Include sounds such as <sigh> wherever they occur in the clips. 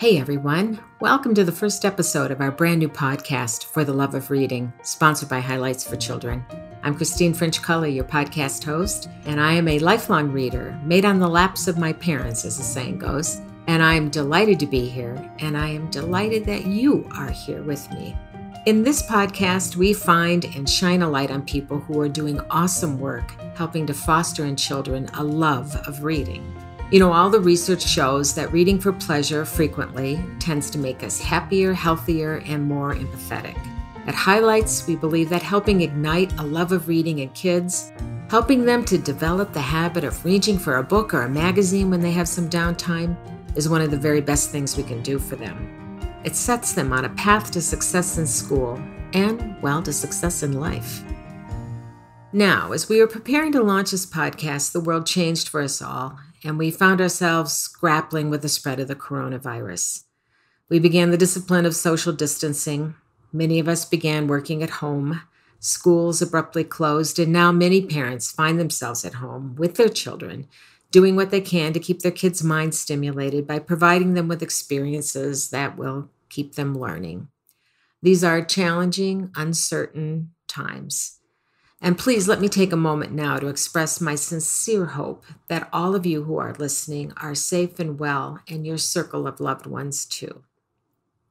Hey everyone, welcome to the first episode of our brand new podcast, For the Love of Reading, sponsored by Highlights for Children. I'm Christine French Cully, your podcast host, and I am a lifelong reader, made on the laps of my parents, as the saying goes. And I'm delighted to be here, and I am delighted that you are here with me. In this podcast, we find and shine a light on people who are doing awesome work helping to foster in children a love of reading. You know, all the research shows that reading for pleasure frequently tends to make us happier, healthier, and more empathetic. At Highlights, we believe that helping ignite a love of reading in kids, helping them to develop the habit of reaching for a book or a magazine when they have some downtime, is one of the very best things we can do for them. It sets them on a path to success in school and, well, to success in life. Now, as we were preparing to launch this podcast, the world changed for us all, and we found ourselves grappling with the spread of the coronavirus. We began the discipline of social distancing. Many of us began working at home. Schools abruptly closed, and now many parents find themselves at home with their children, doing what they can to keep their kids' minds stimulated by providing them with experiences that will keep them learning. These are challenging, uncertain times. And please let me take a moment now to express my sincere hope that all of you who are listening are safe and well in your circle of loved ones too.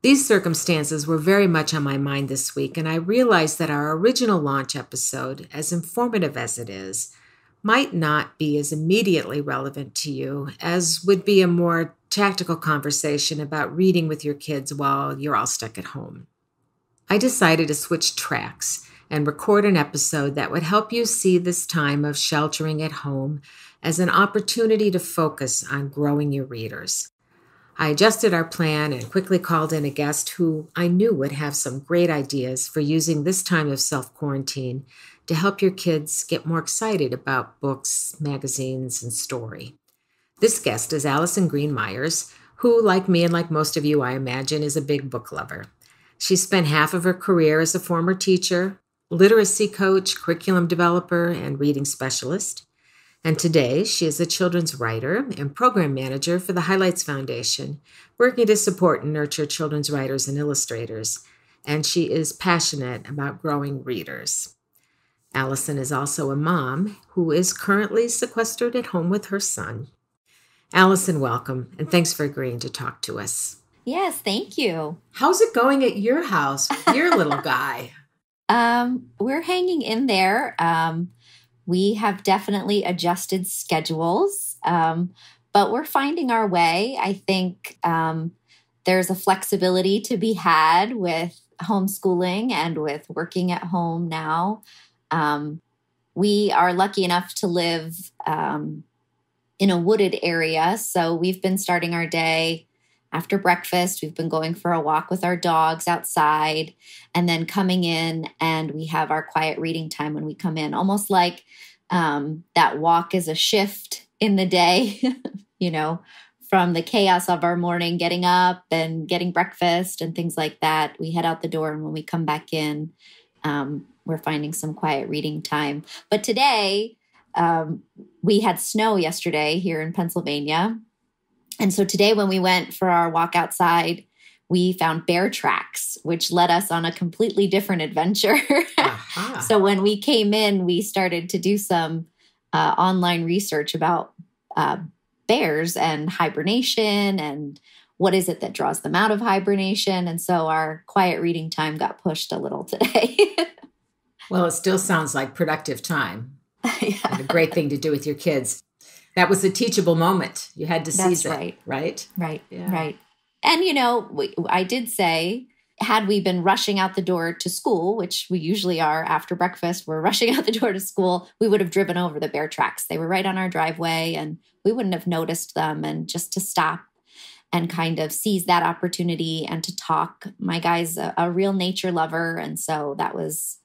These circumstances were very much on my mind this week, and I realized that our original launch episode, as informative as it is, might not be as immediately relevant to you as would be a more tactical conversation about reading with your kids while you're all stuck at home. I decided to switch tracks and record an episode that would help you see this time of sheltering at home as an opportunity to focus on growing your readers. I adjusted our plan and quickly called in a guest who I knew would have some great ideas for using this time of self quarantine to help your kids get more excited about books, magazines, and story. This guest is Alison Green Myers, who, like me and like most of you, I imagine, is a big book lover. She spent half of her career as a former teacher, literacy coach, curriculum developer, and reading specialist. And today, she is a children's writer and program manager for the Highlights Foundation, working to support and nurture children's writers and illustrators. And she is passionate about growing readers. Alison is also a mom who is currently sequestered at home with her son. Alison, welcome, and thanks for agreeing to talk to us. Yes, thank you. How's it going at your house, your <laughs> little guy? Um, we're hanging in there. Um, we have definitely adjusted schedules, um, but we're finding our way. I think um, there's a flexibility to be had with homeschooling and with working at home now. Um, we are lucky enough to live um, in a wooded area, so we've been starting our day after breakfast, we've been going for a walk with our dogs outside and then coming in and we have our quiet reading time when we come in, almost like um, that walk is a shift in the day, <laughs> you know, from the chaos of our morning, getting up and getting breakfast and things like that. We head out the door and when we come back in, um, we're finding some quiet reading time. But today, um, we had snow yesterday here in Pennsylvania and so today, when we went for our walk outside, we found bear tracks, which led us on a completely different adventure. <laughs> uh-huh. So when we came in, we started to do some uh, online research about uh, bears and hibernation and what is it that draws them out of hibernation. And so our quiet reading time got pushed a little today. <laughs> well, it still sounds like productive time. <laughs> yeah. And a great thing to do with your kids that was a teachable moment. You had to seize That's right. it, right? Right, yeah. right. And you know, I did say, had we been rushing out the door to school, which we usually are after breakfast, we're rushing <laughs> out the door to school, we would have driven over the bear tracks. They were right on our driveway and we wouldn't have noticed them. And just to stop and kind of seize that opportunity and to talk. My guy's a, a real nature lover. And so that was,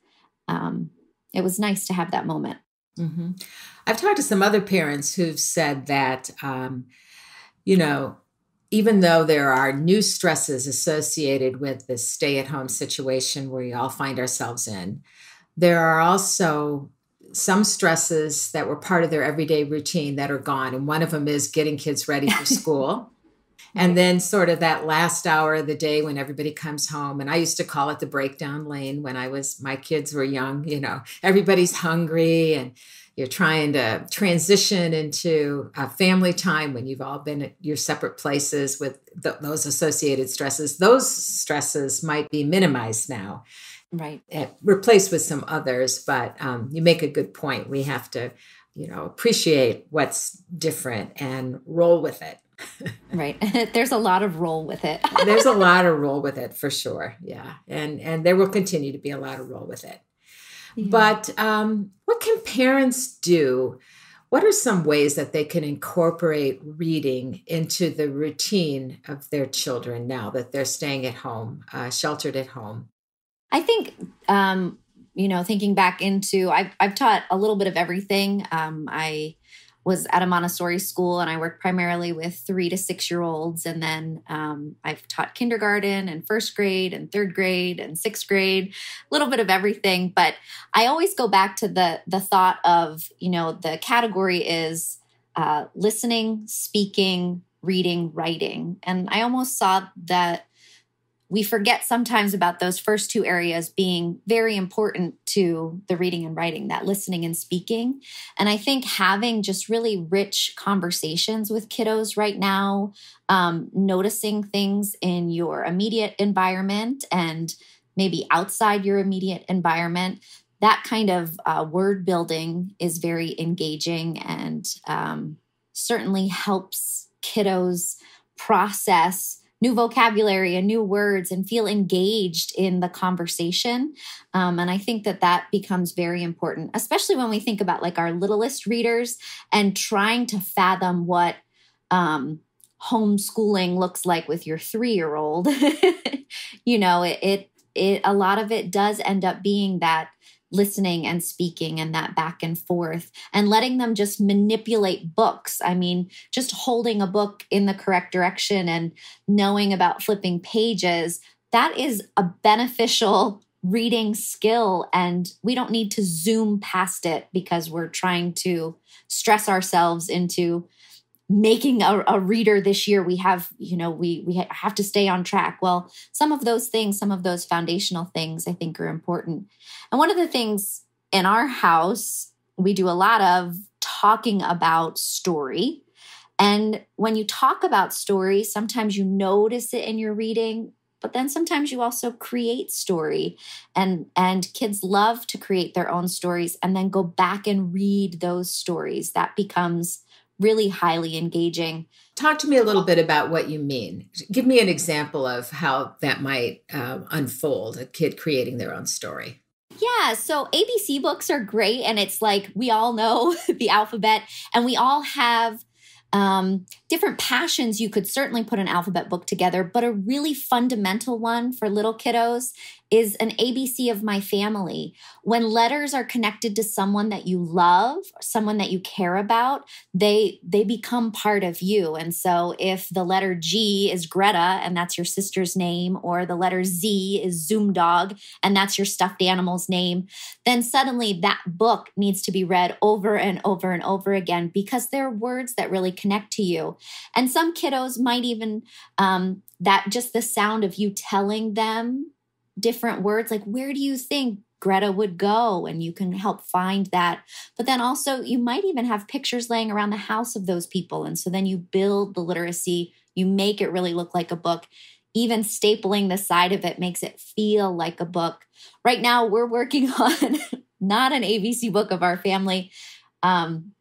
um, it was nice to have that moment. Mm-hmm. I've talked to some other parents who've said that, um, you know, even though there are new stresses associated with this stay at home situation where we all find ourselves in, there are also some stresses that were part of their everyday routine that are gone. And one of them is getting kids ready for <laughs> school. And then, sort of that last hour of the day when everybody comes home, and I used to call it the breakdown lane when I was, my kids were young, you know, everybody's hungry and you're trying to transition into a family time when you've all been at your separate places with th- those associated stresses. Those stresses might be minimized now. Right. Replaced with some others, but um, you make a good point. We have to, you know, appreciate what's different and roll with it right. <laughs> There's a lot of roll with it. <laughs> There's a lot of roll with it for sure. Yeah. And and there will continue to be a lot of roll with it. Yeah. but um, what can parents do? What are some ways that they can incorporate reading into the routine of their children now that they're staying at home uh, sheltered at home? I think um, you know thinking back into i've, I've taught a little bit of everything. Um, i was at a Montessori school and I worked primarily with three to six year olds. And then um, I've taught kindergarten and first grade and third grade and sixth grade, a little bit of everything. But I always go back to the, the thought of, you know, the category is uh, listening, speaking, reading, writing. And I almost saw that we forget sometimes about those first two areas being very important to the reading and writing, that listening and speaking. And I think having just really rich conversations with kiddos right now, um, noticing things in your immediate environment and maybe outside your immediate environment, that kind of uh, word building is very engaging and um, certainly helps kiddos process new vocabulary and new words and feel engaged in the conversation. Um, and I think that that becomes very important, especially when we think about like our littlest readers and trying to fathom what um, homeschooling looks like with your three year old. <laughs> you know, it, it, it, a lot of it does end up being that listening and speaking and that back and forth and letting them just manipulate books. I mean, just holding a book in the correct direction and knowing about flipping pages, that is a beneficial reading skill. And we don't need to zoom past it because we're trying to stress ourselves into making a, a, reader this year we have you know we we have to stay on track. Well some of those things some of those foundational things i think are important. And one of the things in our house we do a lot of talking about story. And when you talk about story sometimes you notice it in your reading but then sometimes you also create story. And and kids love to create their own stories and then go back and read those stories. That becomes really highly engaging. Talk to me a little bit about what you mean. Give me an example of how that might uh, unfold a kid creating their own story. Yeah, so ABC books are great. And it's like we all know <laughs> the alphabet and we all have um, different passions. You could certainly put an alphabet book together, but a really fundamental one for little kiddos is an ABC of my family. When letters are connected to someone that you love, someone that you care about, they they become part of you. And so if the letter G is Greta and that's your sister's name or the letter Z is Zoom Dog and that's your stuffed animal's name, then suddenly that book needs to be read over and over and over again because they're words that really connect to you. And some kiddos might even um, that just the sound of you telling them different words like where do you think Greta would go and you can help find that. But then also, you might even have pictures laying around the house of those people. And so then you build the literacy, you make it really look like a book. Even stapling the side of it makes it feel like a book. Right now, we're working <laughs> on not an ABC book of our family. Um,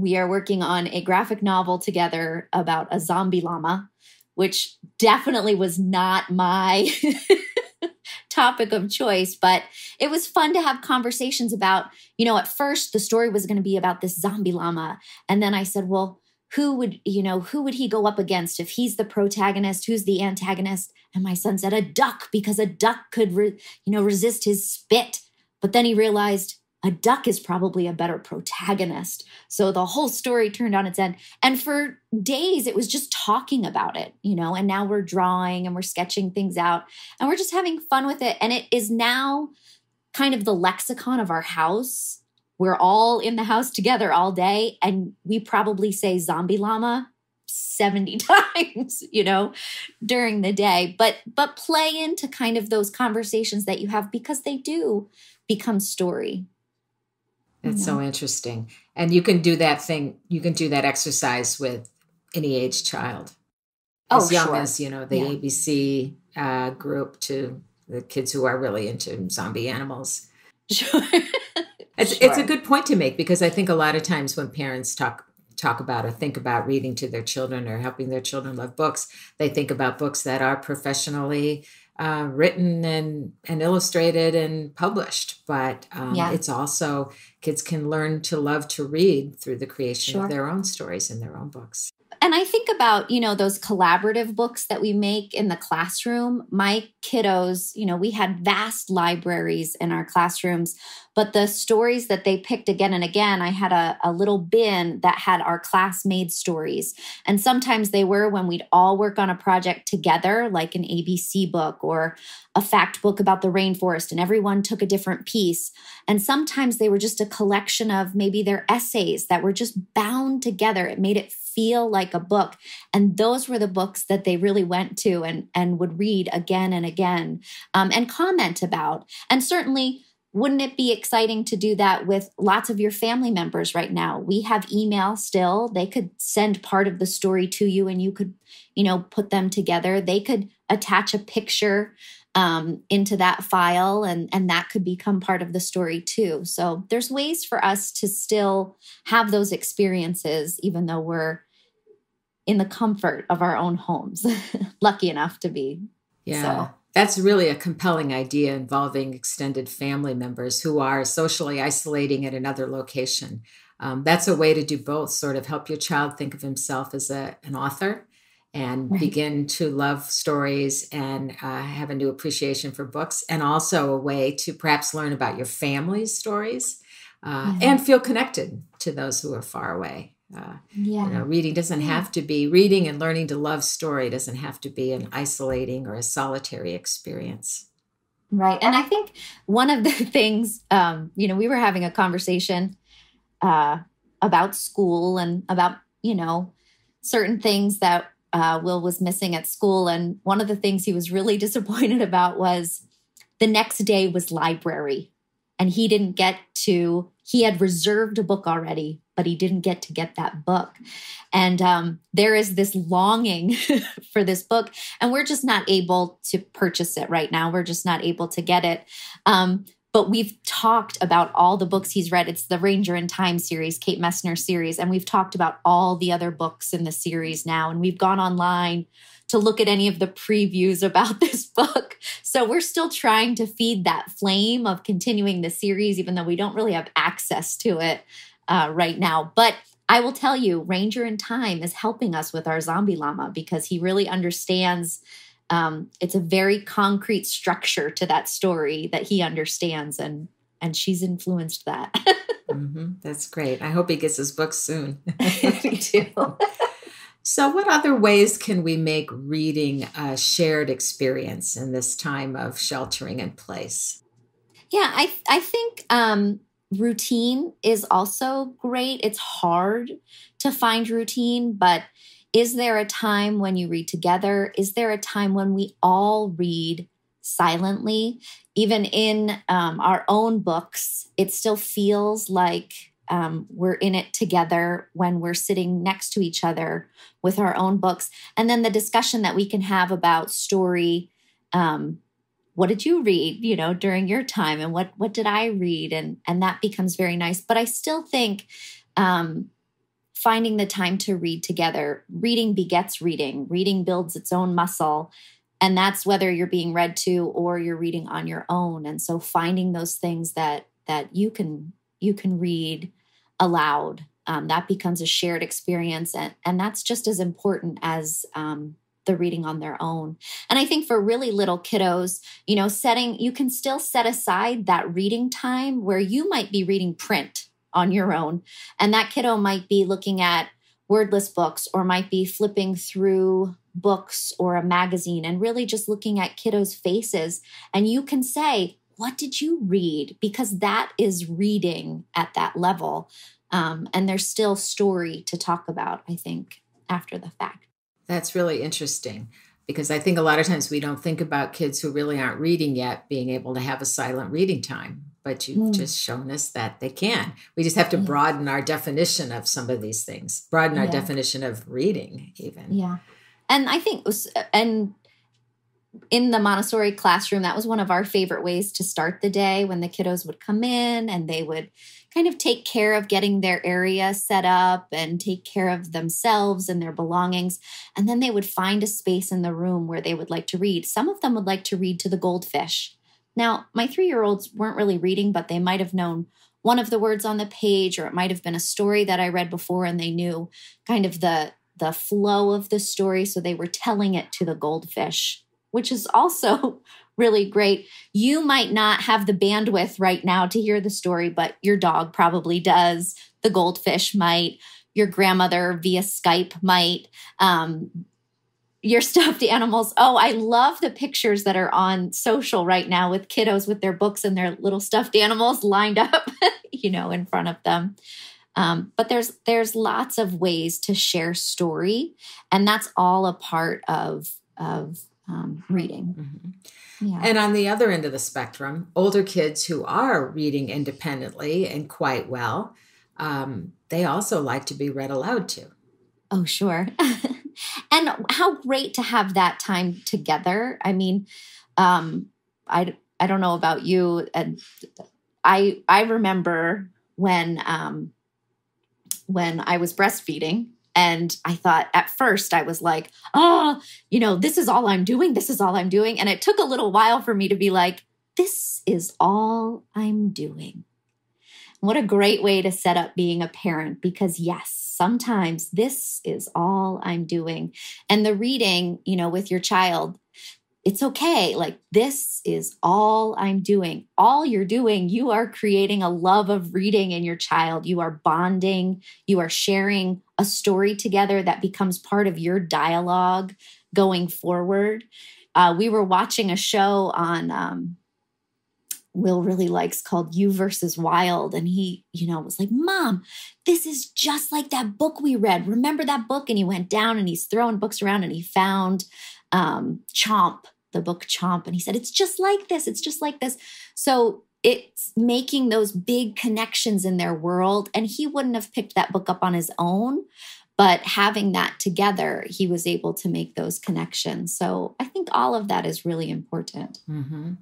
we are working on a graphic novel together about a zombie llama, which definitely was not my <laughs> topic of choice, but it was fun to have conversations about, you know, at first the story was going to be about this zombie llama. And then I said, well, who would, you know, who would he go up against if he's the protagonist? Who's the antagonist? And my son said, a duck, because a duck could, you know, resist his spit. But then he realized a duck is probably a better protagonist. So the whole story turned on its end. And for days, it was just talking about it, you know, and now we're drawing and we're sketching things out and we're just having fun with it. And it is now kind of the lexicon of our house. We're all in the house together all day, and we probably say zombie llama 70 <laughs> times you know during the day but but play into kind of those conversations that you have because they do become story it's so interesting and you can do that thing you can do that exercise with any age child as oh, young sure. as you know the yeah. abc uh, group to the kids who are really into zombie animals <laughs> sure. it's, sure. it's a good point to make because i think a lot of times when parents talk talk about or think about reading to their children or helping their children love books, they think about books that are professionally uh, written and, and illustrated and published. But um, yeah. it's also, kids can learn to love to read through the creation sure. of their own stories in their own books and I think about, you know, those collaborative books that we make in the classroom. My kiddos, you know, we had vast libraries in our classrooms, but the stories that they picked again and again, I had a, a little bin that had our class made stories. And sometimes they were when we'd all work on a project together, like an ABC book or a fact book about the rainforest, and everyone took a different piece. And sometimes they were just a collection of maybe their essays that were just bound together. It made it feel like a book. And those were the books that they really went to and, and would read again and again um, and comment about. And certainly, wouldn't it be exciting to do that with lots of your family members right now? We have email still. They could send part of the story to you and you could, you know, put them together. They could attach a picture um, into that file and and that could become part of the story too so there's ways for us to still have those experiences even though we're in the comfort of our own homes <laughs> lucky enough to be yeah so. That's really a compelling idea involving extended family members who are socially isolating at another location. Um, that's a way to do both, sort of help your child think of himself as a, an author and right. begin to love stories and uh, have a new appreciation for books, and also a way to perhaps learn about your family's stories uh, mm-hmm. and feel connected to those who are far away. Uh, yeah. You know, reading doesn't have to be reading and learning to love story doesn't have to be an isolating or a solitary experience. Right. And I think one of the <laughs> things, um, you know, we were having a conversation uh, about school and about, you know, certain things that uh, Will was missing at school. And one of the things he was really <laughs> disappointed about was the next day was library. And he didn't get to, he had reserved a book already, but he didn't get to get that book. And um, there is this longing <laughs> for this book. And we're just not able to purchase it right now. We're just not able to get it. Um, but we've talked about all the books he's read. It's the Ranger in Time series, Kate Messner series, and we've talked about all the other books in the series now. And we've gone online to look at any of the previews about <laughs> this book. So we're still trying to feed that flame of continuing the series, even though we don't really have access to it uh, right now. But I will tell you, Ranger in Time is helping us with our zombie llama because he really understands um, it's a very concrete structure to that story that he understands and and she's influenced that. <laughs> Mm-hmm. that's great. I hope he gets his book soon. <laughs> <laughs> Me too. So what other ways can we make reading a shared experience in this time of sheltering in place? Yeah i i think um, routine is also great it's hard to find routine but is there a time when you read together? Is there a time when we all read silently? Even in um, our own books, it still feels like um, we're in it together when we're sitting next to each other with our own books. And then the discussion that we can have about story. Um, what did you read you know during your time and what what did i read and and that becomes very nice but i still think um finding the time to read together. Reading begets reading, reading builds its own muscle. And that's whether you're being read to or you're reading on your own. And so finding those things that that you can you can read aloud um, that becomes a shared experience and, and that's just as important as um, the reading on their own and i think for really little kiddos you know setting you can still set aside that reading time where you might be reading print on your own. And that kiddo might be looking at wordless books or might be flipping through books or a magazine and really just looking at kiddos' faces. And you can say, What did you read? Because that is reading at that level. Um, and there's still story to talk about, I think, after the fact. That's really interesting because I think a lot of times we don't think about kids who really aren't reading yet being able to have a silent reading time. But you've mm. just shown us that they can. We just have to yeah. broaden our definition of some of these things, broaden our yeah. definition of reading, even. Yeah. And I think, and in the Montessori classroom, that was one of our favorite ways to start the day when the kiddos would come in and they would kind of take care of getting their area set up and take care of themselves and their belongings. And then they would find a space in the room where they would like to read. Some of them would like to read to the goldfish. Now, my three year olds weren't really reading, but they might have known one of the words on the page, or it might have been a story that I read before and they knew kind of the the flow of the story so they were telling it to the goldfish which is also <laughs> really great. You might not have the bandwidth right now to hear the story, but your dog probably does. The goldfish might. Your grandmother via Skype might. Um, your <laughs> stuffed animals. Oh, I love the pictures that are on social right now with kiddos with their books and their little stuffed animals lined up, <laughs> you know, in front of them. Um, but there's there's lots of ways to share story, and that's all a part of of um, reading. Mm-hmm. Yeah. And on the other end of the spectrum, older kids who are reading independently and quite well, um, they also like to be read aloud to. Oh, sure. <laughs> and how great to have that time together. I mean, um, I I don't know about you, and I I remember when um, when I was breastfeeding and I thought at first, I was like, oh, you know, this is all I'm doing. This is all I'm doing. And it took a little while for me to be like, this is all I'm doing. What a great way to set up being a parent because, yes, sometimes this is all I'm doing. And the reading, you know, with your child, it's okay. Like, this is all I'm doing. All you're doing, you are creating a love of reading in your child. You are bonding, you are sharing a story together that becomes part of your dialogue going forward. Uh, we were watching a show on um, Will really likes called You versus Wild. And he, you know, was like, Mom, this is just like that book we read. Remember that book? And he went down and he's throwing books around and he found um, Chomp, the book Chomp. And he said, It's just like this. It's just like this. So it's making those big connections in their world. And he wouldn't have picked that book up on his own. But having that together, he was able to make those connections. So I think all of that is really important. Mm-hmm.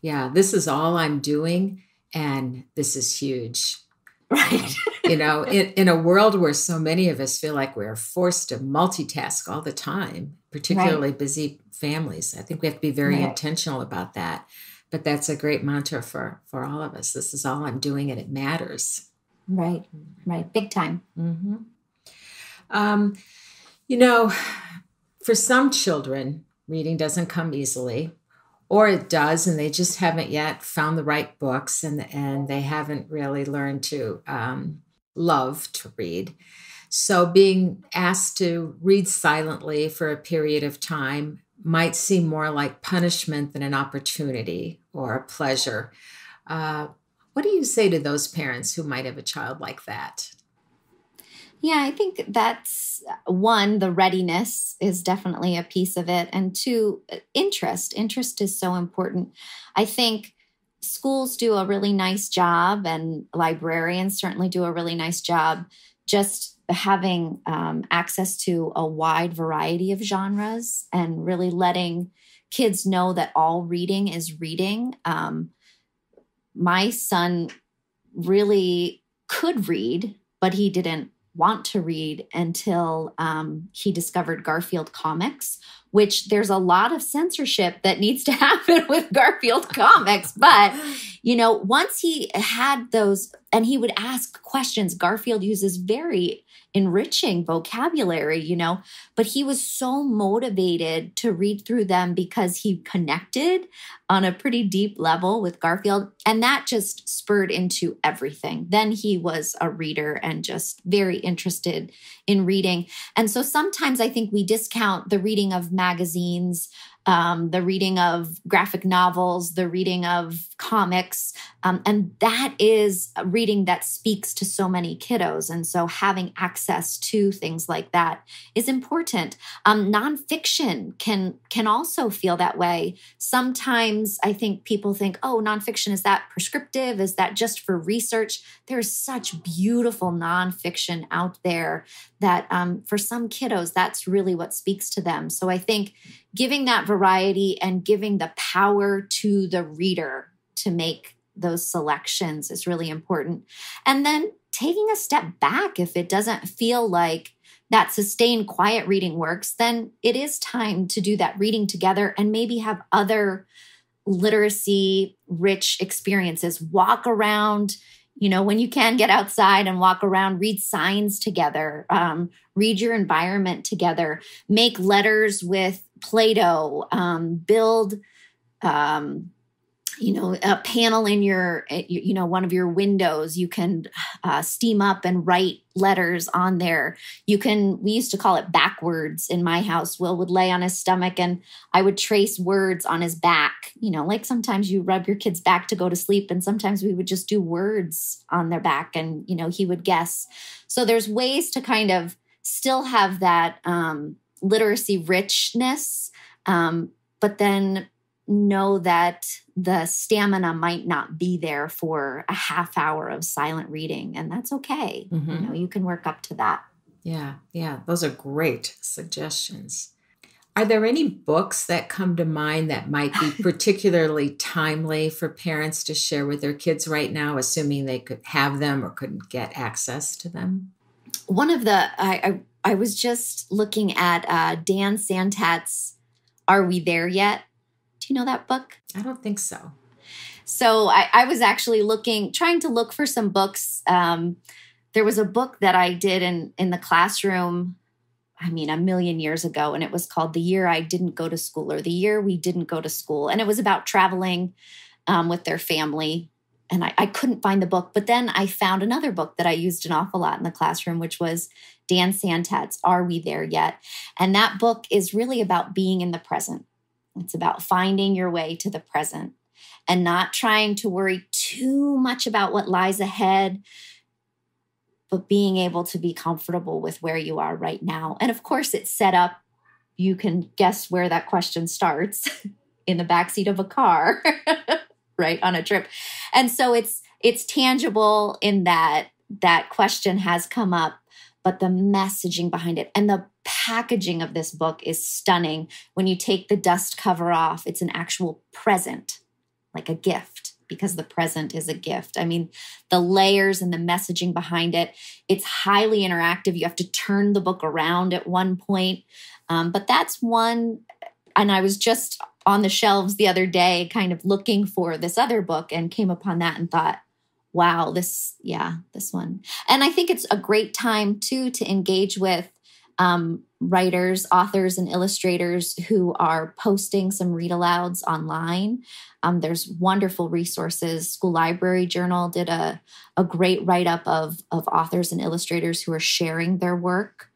Yeah, this is all I'm doing. And this is huge. <laughs> Right. You know, in, in a world where so many of us feel like we're forced to multitask all the time, particularly right. busy families, I think we have to be very right. intentional about that. But that's a great mantra for for all of us. This is all I'm doing, and it matters. Right, right, big time. Mm-hmm. Um, you know, for some children, reading doesn't come easily or it does and they just haven't yet found the right books and and they haven't really learned to um, love to read. So being asked to read silently for a period of time might seem more like punishment than an opportunity or a pleasure. Uh, what do you say to those parents who might have a child like that yeah, I think that's one, the readiness is definitely a piece of it. And two, interest. Interest is so important. I think schools do a really nice job, and librarians certainly do a really nice job just having um, access to a wide variety of genres and really letting kids know that all reading is reading. Um, my son really could read, but he didn't want to read until um, he discovered Garfield comics, which there's a lot of censorship that needs to <laughs> happen with Garfield comics. But, you know, once he had those, and he would ask questions, Garfield uses very enriching vocabulary, you know, but he was so motivated to read through them because he connected on a pretty deep level with Garfield. And that just spurred into everything. Then he was a reader and just very interested in reading. And so sometimes I think we discount the reading of magazines um, the reading of graphic novels, the reading of comics. Um, and that is a reading that speaks to so many kiddos. And so having access to things like that is important. Um, nonfiction can, can also feel that way. Sometimes I think people think, oh, nonfiction, is that prescriptive? Is that just for research? There's such beautiful nonfiction out there that um, for some kiddos, that's really what speaks to them. So I think giving that variety and giving the power to the reader to make those selections is really important. And then taking a step back if it doesn't feel like that sustained quiet reading works, then it is time to do that reading together and maybe have other literacy rich experiences. Walk around, you know, when you can get outside and walk around, read signs together, um, read your environment together, make letters with Play Doh, um, build. Um, you know a panel in your eh, you know one of your windows you can uh, steam up and write letters on there. You can we used to call it backwards in my house. Will would lay on his stomach and i would trace words on his back. You know like sometimes you rub your kid's back to go to sleep and sometimes we would just do words on their back and you know he would guess. So there's ways to kind of still have that um, literacy richness um, but then know that the stamina might not be there for a half hour of silent reading and that's okay. Mm-hmm. you know you can work up to that. Yeah yeah those are great suggestions. Are there any books that come to mind that might be <laughs> particularly timely for parents to share with their kids right now assuming they could have them or couldn't get access to them? One of the i i, I was just looking at uh, dan santat's are we there yet do you know that book? I don't think so. So I, I was actually looking, trying to look for some books. Um, there was a book that I did in in the classroom. I mean, a million years ago, and it was called "The Year I Didn't Go to School" or "The Year We Didn't Go to School," and it was about traveling um, with their family. And I, I couldn't find the book, but then I found another book that I used an awful lot in the classroom, which was Dan Santat's "Are We There Yet?" And that book is really about being in the present it's about finding your way to the present and not trying to worry too much about what lies ahead, but being able to be comfortable with where you are right now. And of course, it's set up. You can guess where that question starts <laughs> in the backseat of a car, <laughs> right? On a trip. And so it's it's tangible in that that question has come up but the messaging behind it and the packaging of this book is stunning. When you take the dust cover off, it's an actual present, like a gift, because the present is a gift. I mean, the layers and the messaging behind it, it's highly interactive. You have to turn the book around at one point. Um, but that's one, and I was just on the shelves the other day, kind of looking for this other book and came upon that and thought, wow, this, yeah, this one. And I think it's a great time too to engage with um, writers, authors, and illustrators who are posting some read alouds online. Um, there's wonderful resources. School Library Journal did a, a great write up of, of authors and illustrators who are sharing their work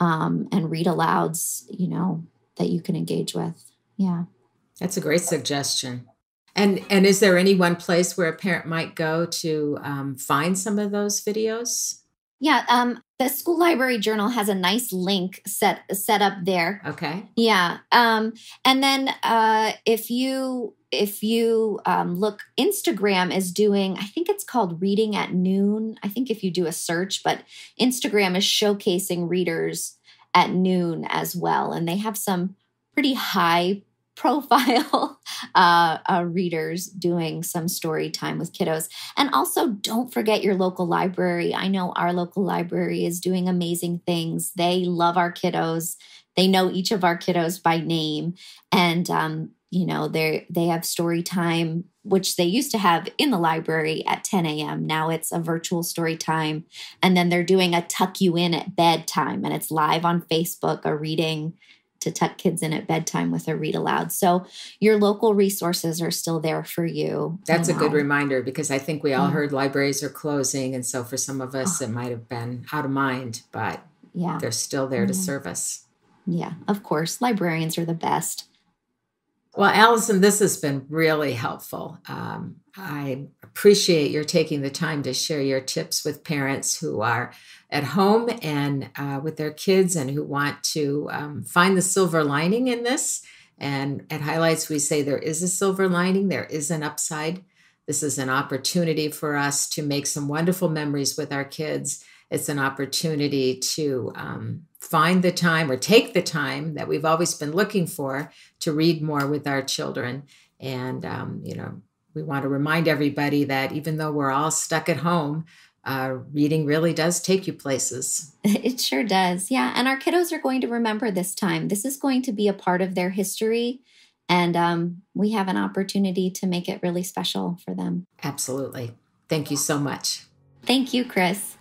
um, and read alouds, you know, that you can engage with. Yeah. That's a great suggestion. And and is there any one place where a parent might go to um, find some of those videos? Yeah, um, the school library journal has a nice link set set up there. Okay. Yeah, um, and then uh, if you if you um, look, Instagram is doing. I think it's called Reading at Noon. I think if you do a search, but Instagram is showcasing readers at noon as well, and they have some pretty high profile <laughs> uh, uh, readers doing some story time with kiddos. And also, don't forget your local library. I know our local library is doing amazing things. They love our kiddos. They know each of our kiddos by name, and um, you know they they have story time, which they used to have in the library at 10 a.m. Now it's a virtual story time, and then they're doing a tuck you in at bedtime, and it's live on Facebook. A reading to tuck kids in at bedtime with a read aloud. So your local resources are still there for you. That's a good reminder because I think we all yeah. heard libraries are closing. And so for some of us, oh. it might have been out of mind, but yeah, they're still there yeah. to serve us. Yeah, of course. Librarians are the best. Well, Alison, this has been really helpful. Um, I appreciate your taking the time to share your tips with parents who are at home and uh, with their kids and who want to um, find the silver lining in this. And at Highlights, we say there is a silver lining, there is an upside. This is an opportunity for us to make some wonderful memories with our kids. It's an opportunity to um, find the time or take the time that we've always been looking for to read more with our children. And, um, you know, we want to remind everybody that even though we're all stuck at home, uh, reading really does take you places. <laughs> It sure does. Yeah. And our kiddos are going to remember this time. This is going to be a part of their history. And um, we have an opportunity to make it really special for them. Absolutely. Thank you so much. Thank you, Chris.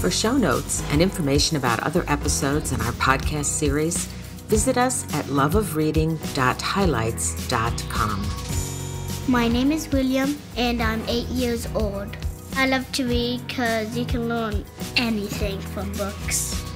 For show notes and information about other episodes in our podcast series, visit us at loveofreading.highlights.com. My name is William, and I'm eight years old. I love to read because you can learn anything from books.